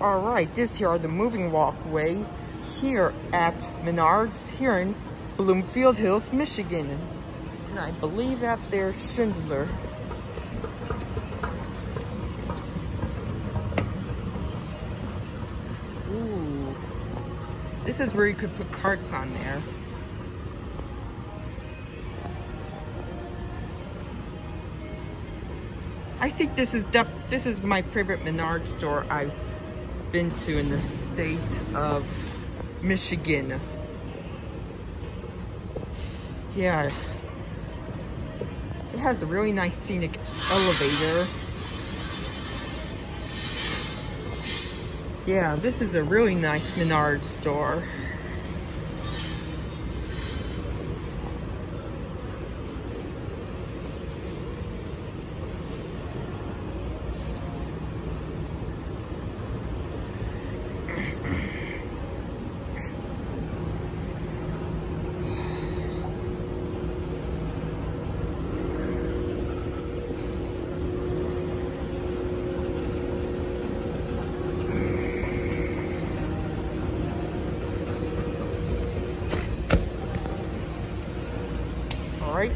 All right, this here are the moving walkway here at Menards here in Bloomfield Hills, Michigan. And I believe that they're Schindler. Ooh. This is where you could put carts on there. I think this is this is my favorite Menard store I've been to in the state of Michigan. Yeah. It has a really nice scenic elevator. Yeah, this is a really nice Menard store. Right.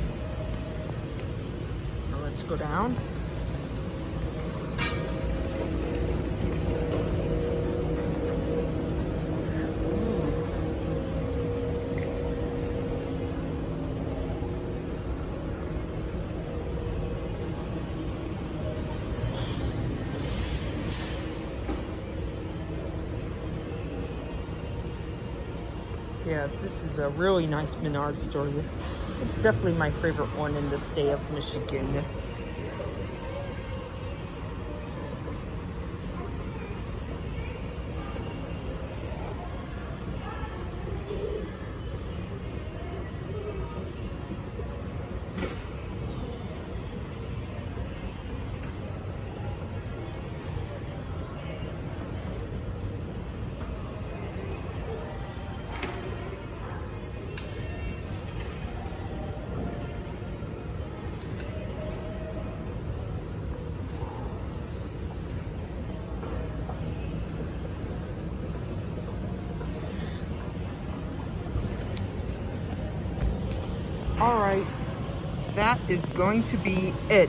Now let's go down. Yeah, this is a really nice Menard store. It's definitely my favorite one in the state of Michigan. All right, that is going to be it.